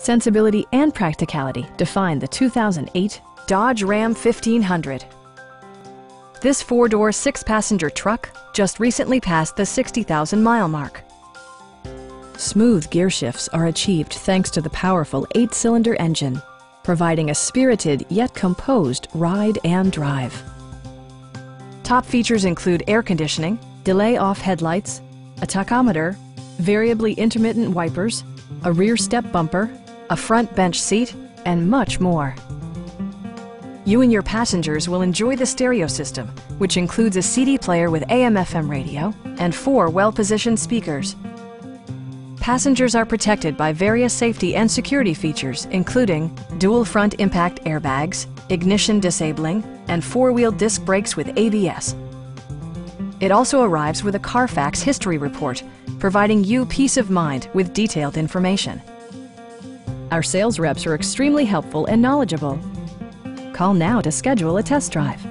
Sensibility and practicality define the 2008 Dodge Ram 1500. This four-door, six-passenger truck just recently passed the 60,000 mile mark. Smooth gear shifts are achieved thanks to the powerful eight-cylinder engine, providing a spirited yet composed ride and drive. Top features include air conditioning, delay-off headlights, a tachometer, variably intermittent wipers, a rear step bumper, a front bench seat, and much more. You and your passengers will enjoy the stereo system, which includes a CD player with AM-FM radio and four well-positioned speakers. Passengers are protected by various safety and security features, including dual front impact airbags, ignition disabling, and four-wheel disc brakes with ABS. It also arrives with a Carfax history report, providing you peace of mind with detailed information. Our sales reps are extremely helpful and knowledgeable. Call now to schedule a test drive.